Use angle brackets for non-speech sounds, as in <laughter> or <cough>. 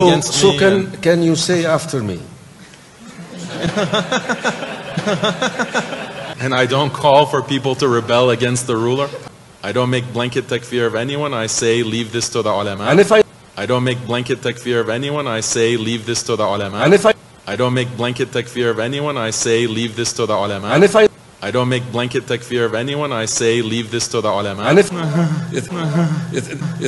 So, so can, um, can you say after me? <laughs> and I don't call for people to rebel against the ruler. I don't make blanket takfir of anyone. I say leave this to the ulama. And if I I don't make blanket takfir of anyone. I say leave this to the ulama. and if I I don't make blanket takfir of anyone. I say leave this to the ulama. and if I I don't make blanket takfir of anyone. I say leave this to the ulama. and if it, it, it,